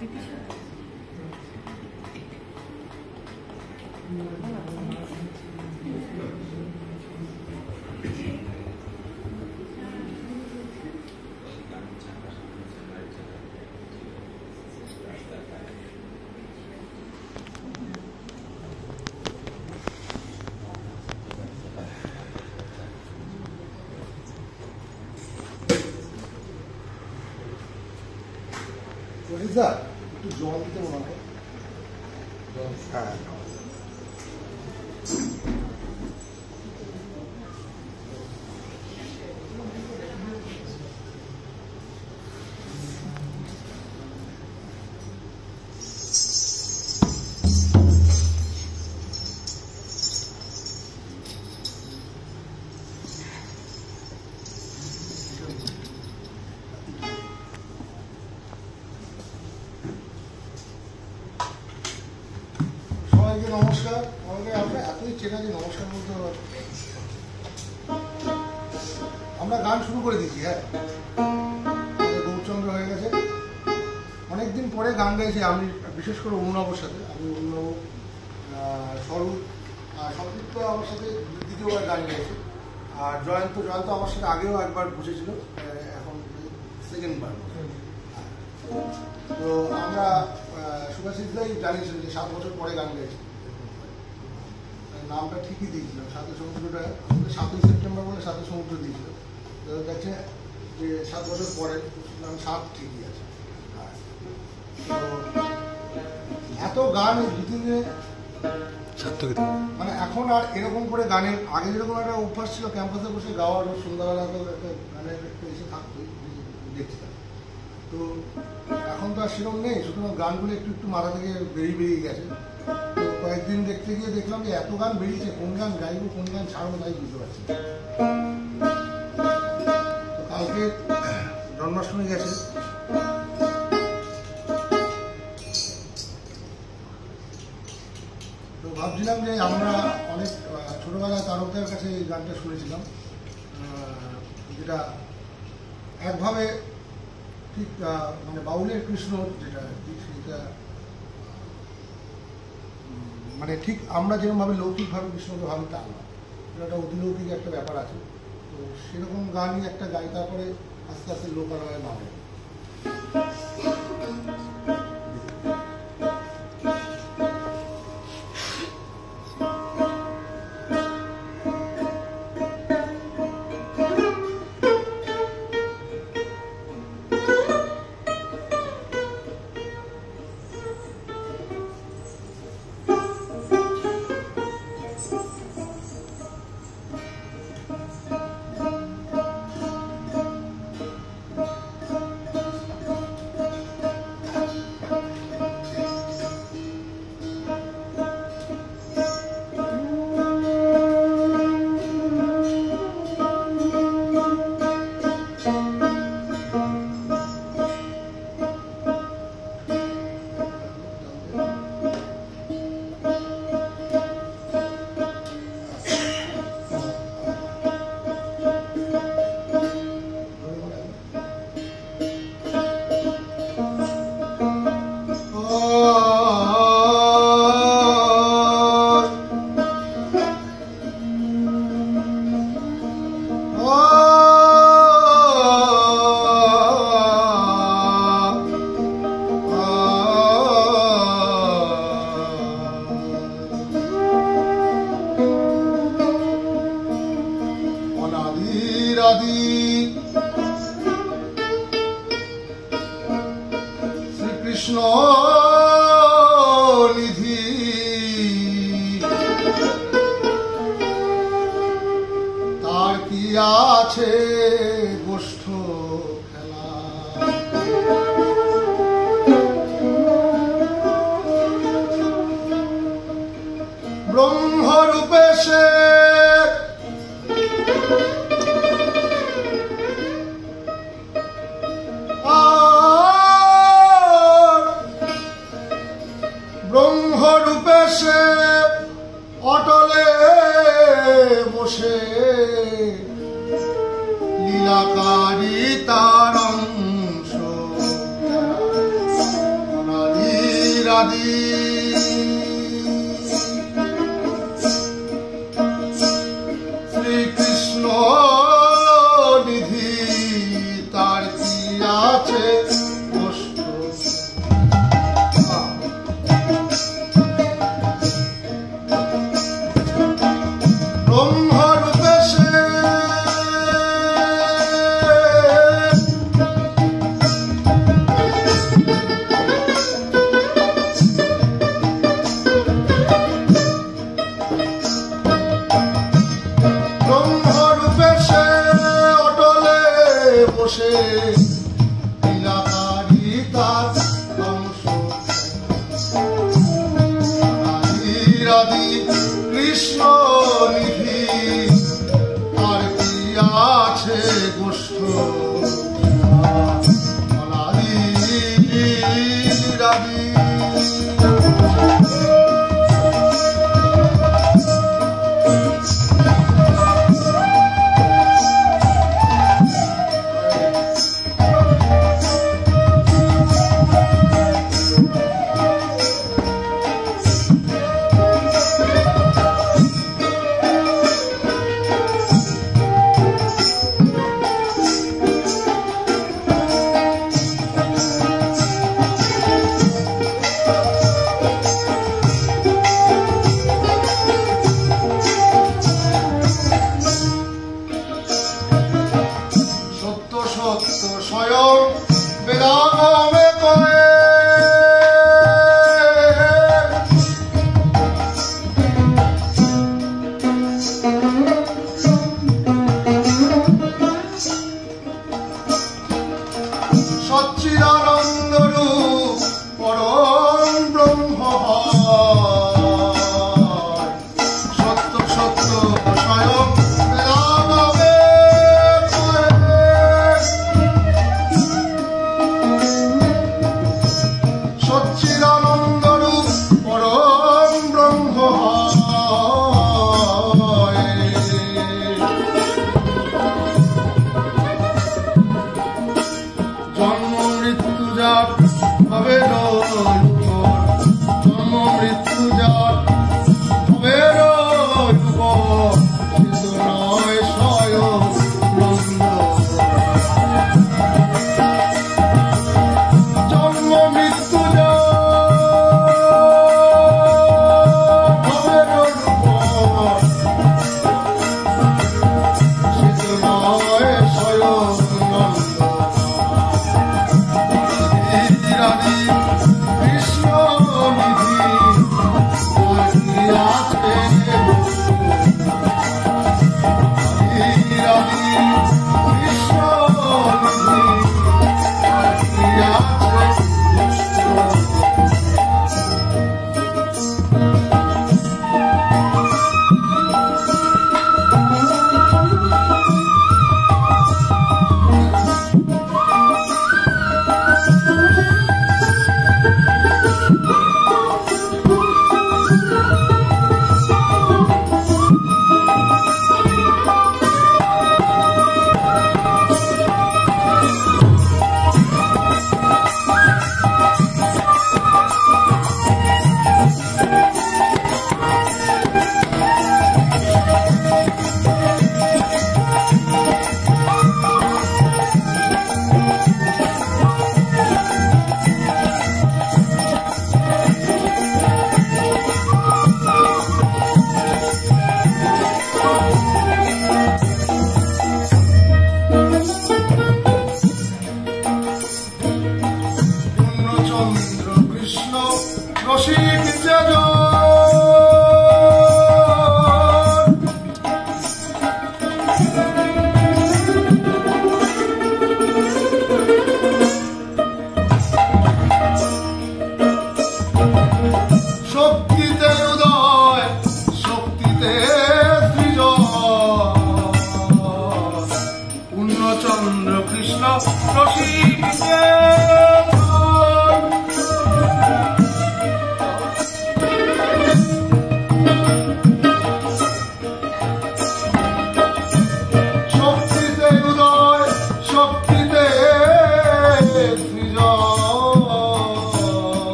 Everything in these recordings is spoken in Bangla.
What is that? একটু জল দিতে মনে হয় হ্যাঁ সবাইকে এতই নমস্কার বলতে আমরা গান শুরু করে দিয়েছি হ্যাঁ। গৌরচন্দ্র হয়ে গেছে। অনেকদিন পরে গান গাইছি আমি বিশেষ করে অনুনবর সাথে। আমি অনুনব স্বরূপ আর সংযুক্ত আমার সাথে দ্বিতীয়বার গান গাইছে। আর জয়ন্ত জয়ন্ত আমার সাথে আগেও একবার বসেছিল এখন সেকেন্ড বার তো আমরা সুভাষিসদাই জানিয়েছেন যে সাত বছর পরে গান গাইছি। নামটা ঠিকই দিয়েছিলাম সাথে সমুদ্রটা সাতই সেপ্টেম্বর বলে সাথে সমুদ্র দিয়েছিল। দেখছে যে সাত বছর পরে নাম সাত ঠিকই আছে। এত গান দু তিন মানে এখন আর এরকম করে গানের আগে যেরকম একটা অভ্যাস ছিল ক্যাম্পাসে বসে গাওয়ার সন্ধ্যাবেলা তো একটা গানের একটা এসে থাকতোই দেখছিলাম। তো এখন তো আর সেরকম নেই সুতরাং গানগুলো একটু একটু মাথা থেকে বেরিয়ে বেরিয়ে গেছে। কয়েকদিন দেখতে গিয়ে দেখলাম যে এত গান বেরিয়েছে, কোন গান গাইবো, কোন গান ছাড়বো তাই বুঝতে পারছি কালকে জন্মাষ্টমী গেছে। তো ভাবছিলাম যে আমরা অনেক ছোটবেলায় তারকদের কাছে এই গানটা শুনেছিলাম। যেটা একভাবে ঠিক মানে বাউলের কৃষ্ণ যেটা সেটা মানে ঠিক আমরা যেরকমভাবে লৌকিকভাবে বিষ্ণুকে ভাবি তা না। এটা একটা অতিলৌকিক একটা ব্যাপার আছে। তো সেরকম গানই একটা গাই তারপরে আস্তে আস্তে লোকালয়ে নামে। তার কি আছে গোষ্ঠ ব্রহ্মরূপে সে ব্রহ্মরূপে সে বসে। লীলাকারী তার অংশ। রাধি রাধি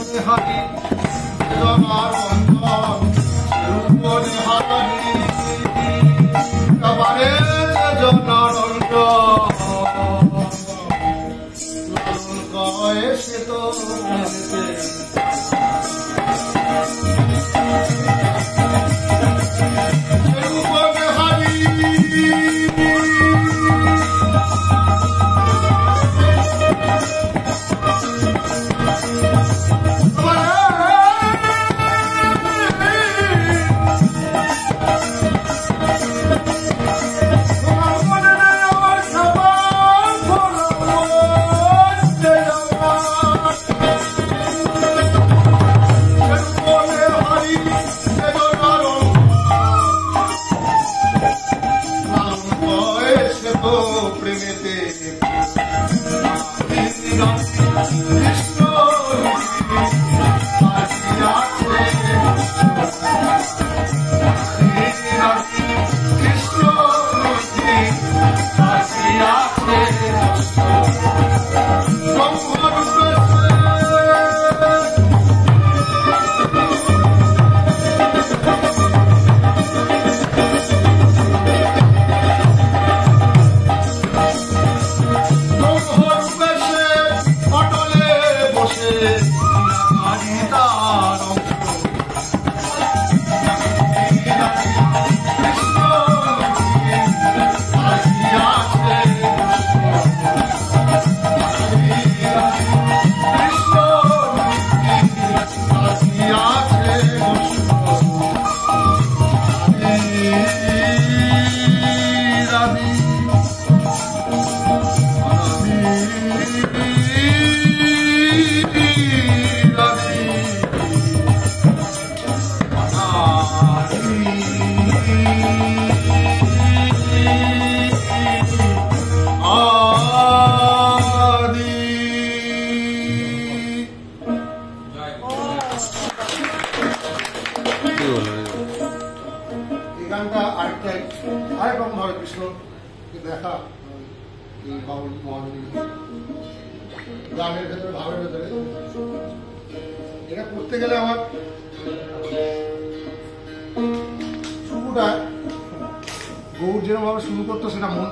We are Hare Hare Hare Hare Hare Hare গানের ভেতরে ভাবের ভেতরে। এটা করতে গেলে আমার শুরুটা গৌর যেরকম ভাবে শুরু করতো, সেটা মন